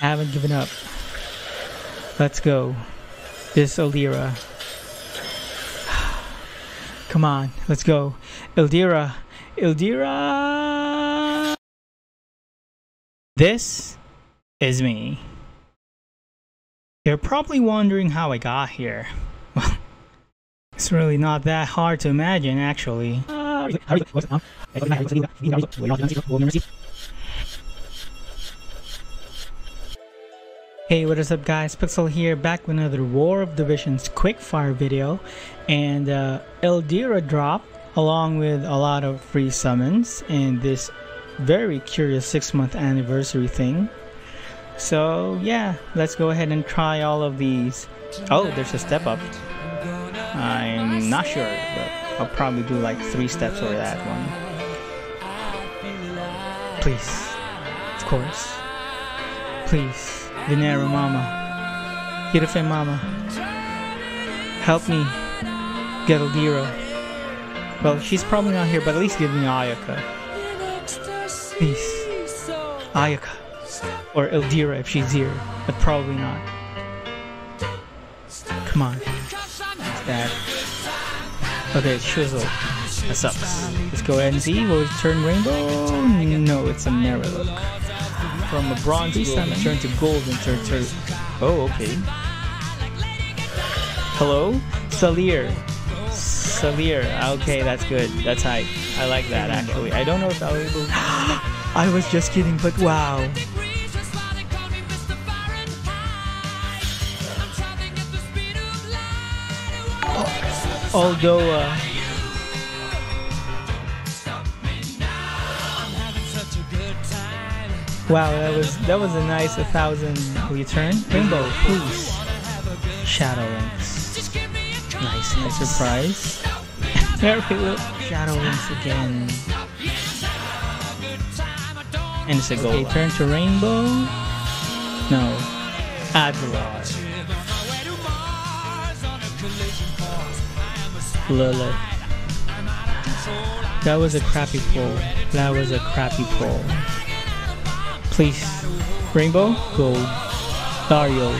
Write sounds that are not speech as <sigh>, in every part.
I haven't given up. Let's go. This Ildyra. <sighs> Come on, let's go. Ildyra. Ildyra. This is me. You're probably wondering how I got here. Well, <laughs> it's really not that hard to imagine, actually. Hey, what is up guys? Pixsle here, back with another War of the Visions quickfire video. And uh, Ildyra dropped along with a lot of free summons and this very curious 6 month anniversary thing. So yeah, let's go ahead and try all of these. Oh, there's a step up. I'm not sure, but I'll probably do like 3 steps for that one. Please, of course. Please. Dinero Mama. Hierophant Mama. Help me get Ildyra. Well, she's probably not here, but at least give me Ayaka. Please. Ayaka. Or Ildyra if she's here, but probably not. Come on. That. Okay, Shizzle. That sucks. Let's go ahead and see. Will it turn rainbow? No, it's a Merilok from a bronze summon turn to gold and turn to... Oh, okay. Hello? Salir. Salir. Okay, that's good. That's high. I like that, actually. I don't know if I'll be able... <gasps> I was just kidding, but wow. Although, uh, Wow, that was that was a nice a thousand return. Rainbow, please. Shadowlynx. Nice, nice surprise. <laughs> Very good. Shadowlynx again. And it's a gold. Okay, turn to Rainbow. No. Adler. Lilith. That was a crappy pull. That was a crappy pull. Please. Rainbow, gold, Dario.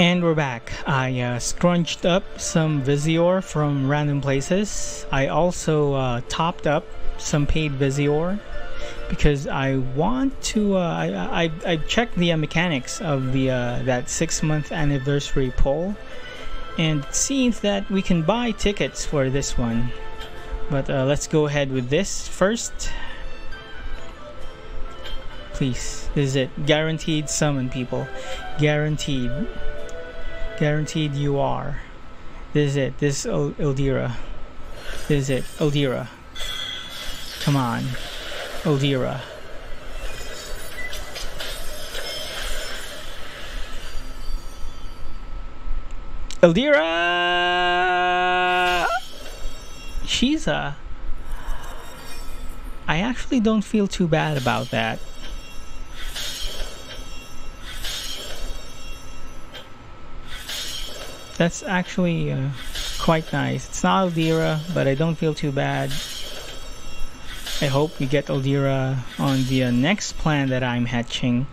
And we're back. I uh, scrunched up some Visiore from random places. I also uh, topped up some paid Visiore because I want to. Uh, I, I I checked the uh, mechanics of the uh, that six month anniversary poll, and it seems that we can buy tickets for this one. But uh, let's go ahead with this first. Please. This is it. Guaranteed summon people. Guaranteed. Guaranteed you are. This is it. This is Ildyra. This is it. Ildyra. Come on. Ildyra. Ildyra! She's a... I actually don't feel too bad about that. That's actually uh, quite nice. It's not Ildyra, but I don't feel too bad. I hope we get Ildyra on the uh, next plan that I'm hatching.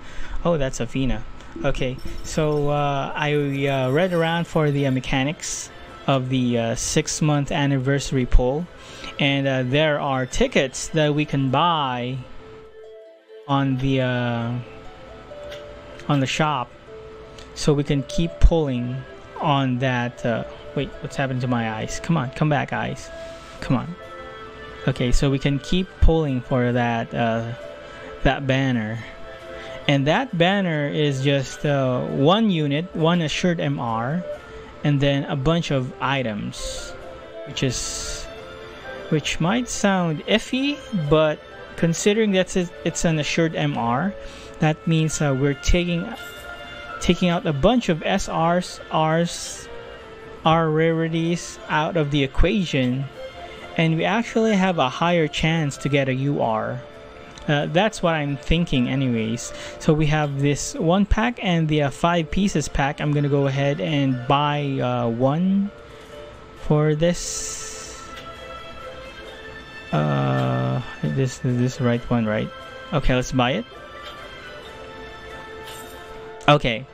Oh, that's Athena. Okay, so uh, I uh, read around for the uh, mechanics of the uh, six month anniversary poll, and there are tickets that we can buy on the on the shop, so we can keep pulling on that. Uh, wait, what's happened to my eyes? Come on, come back, eyes. Come on. Okay, so we can keep pulling for that uh, that banner, and that banner is just uh, one unit, one assured MR, and then a bunch of items, which is which might sound iffy, but considering that it's an assured MR, that means uh, we're taking taking out a bunch of SRs, Rs, R rarities out of the equation, and we actually have a higher chance to get a UR. Uh, that's what I'm thinking anyways. So we have this one pack and the uh, five pieces pack. I'm gonna go ahead and buy uh, one for this. Uh, this this is the right one, right? Okay, let's buy it. Okay,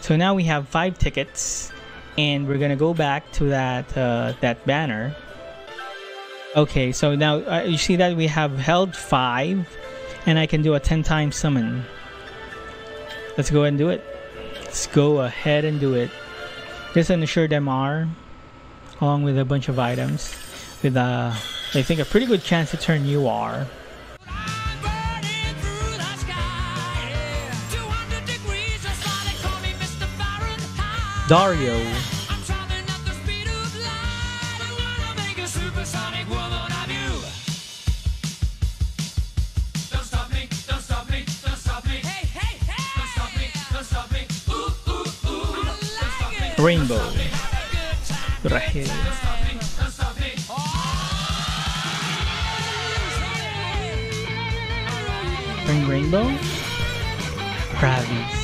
so now we have five tickets, and we're gonna go back to that uh, that banner. Okay, so now uh, you see that we have held five, and I can do a ten times summon. Let's go ahead and do it. Let's go ahead and do it. There's an assured MR, along with a bunch of items, with uh, I think a pretty good chance to turn UR. Dario. Rainbow. Rahel. Rainbow. Pravis.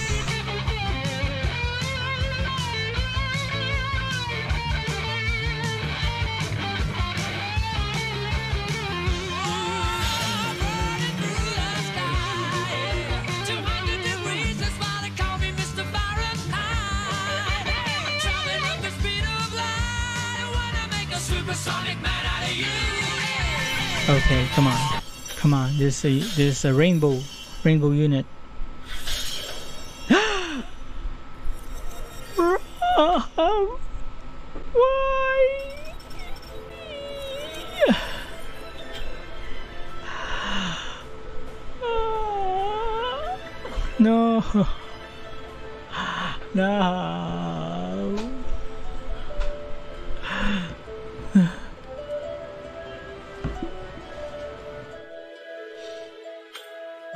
Okay, come on, come on. This is a this is a rainbow rainbow unit. <gasps> Why? <gasps> No. <laughs> No.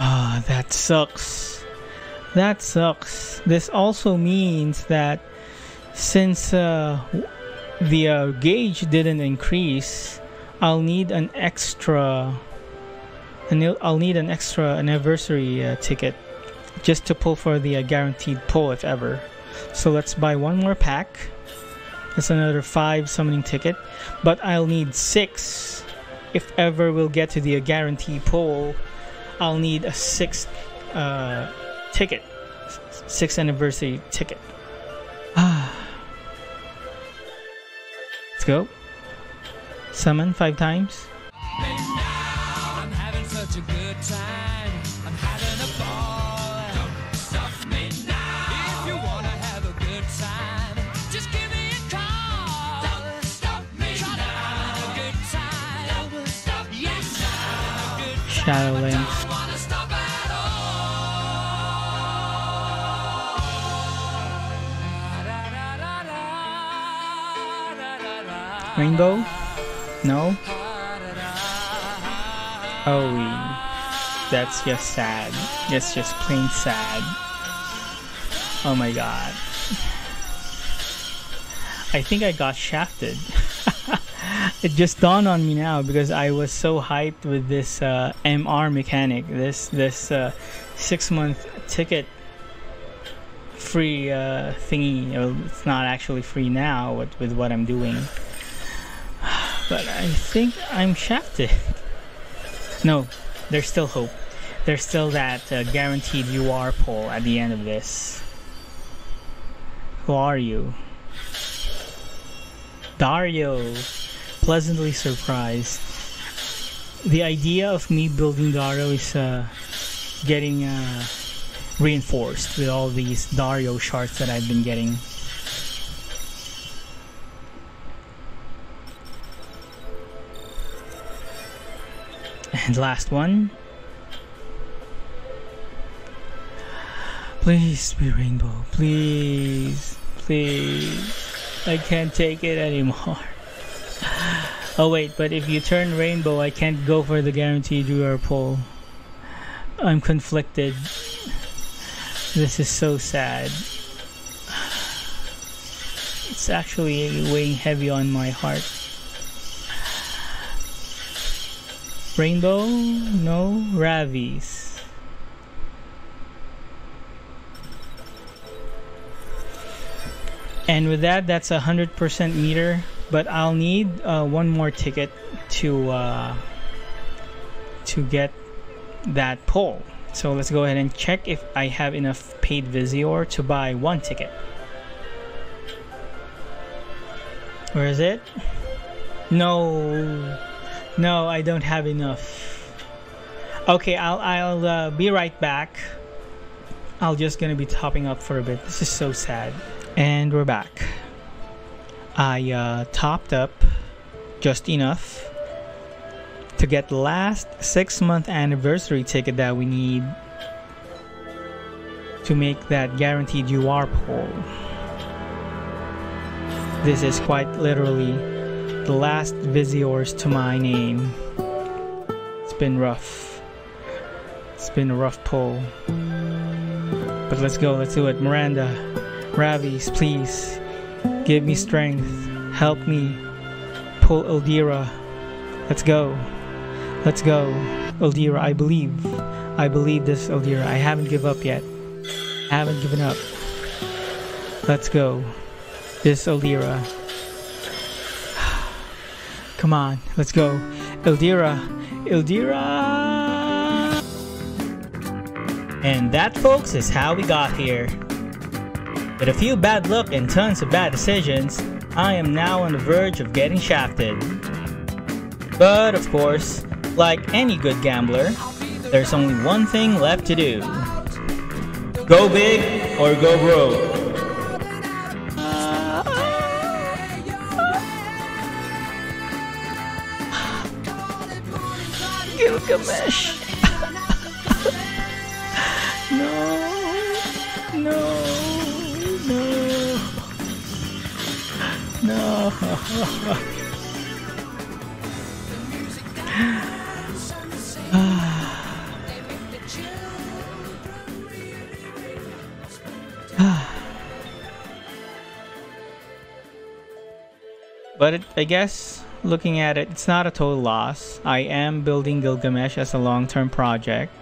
Ah, that sucks. That sucks. This also means that since uh, the uh, gauge didn't increase, I'll need an extra. I'll need an extra anniversary uh, ticket just to pull for the uh, guaranteed pull if ever. So let's buy one more pack. That's another five summoning ticket, but I'll need six if ever we'll get to the uh, guarantee pull. I'll need a sixth uh, ticket, sixth anniversary ticket. Ah. <sighs> Let's go. Summon five times. I'm Rainbow? No? Oh, that's just sad. That's just plain sad. Oh my god. I think I got shafted. <laughs> it just dawned on me now because I was so hyped with this uh, MR mechanic. This this uh, six month ticket free uh, thingy. It's not actually free now with, with what I'm doing. But I think I'm shafted. No, there's still hope. There's still that uh, guaranteed UR pull at the end of this. Who are you? Dario. Pleasantly surprised. The idea of me building Dario is uh, getting uh, reinforced with all these Dario shards that I've been getting. And last one. Please be rainbow. Please. Please. I can't take it anymore. Oh wait, but if you turn rainbow, I can't go for the guaranteed UR pull. I'm conflicted. This is so sad. It's actually weighing heavy on my heart. Rainbow? No. Ravis. And with that, that's a hundred percent meter. But I'll need uh, one more ticket to uh, to get that pull. So let's go ahead and check if I have enough paid Visiore to buy one ticket. Where is it? No, no, I don't have enough. Okay, I'll I'll uh, be right back. I'll just gonna be topping up for a bit. This is so sad. And we're back. I uh, topped up just enough to get the last six month anniversary ticket that we need to make that guaranteed UR poll. This is quite literally the last Visiores to my name. It's been rough. It's been a rough pull. But let's go, let's do it. Miranda, Ravis, please give me strength. Help me pull Ildyra. Let's go. Let's go. Ildyra, I believe. I believe this, Ildyra. I haven't given up yet. I haven't given up. Let's go. This Ildyra. Come on, let's go. Ildyra. Ildyra! And that, folks, is how we got here. With a few bad luck and tons of bad decisions, I am now on the verge of getting shafted. But of course, like any good gambler, there's only one thing left to do. Go big or go broke. <sighs> but it, I guess looking at it, it's not a total loss. I am building Gilgamesh as a long-term project,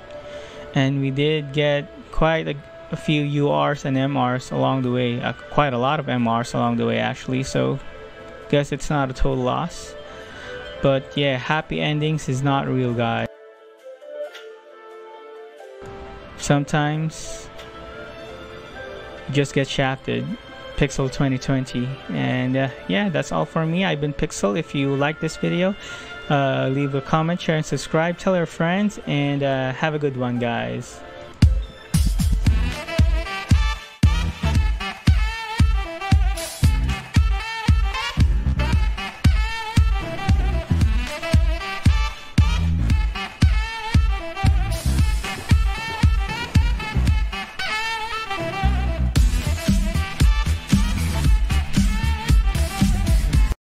and we did get quite a, a few URs and MRs along the way. Uh, quite a lot of MRs along the way, actually. So, guess it's not a total loss. But yeah, happy endings is not real, guys. Sometimes just get shafted. Pixsle 2020 and uh, yeah that's all for me I've been Pixsle if you like this video uh, leave a comment share and subscribe tell your friends and uh, have a good one guys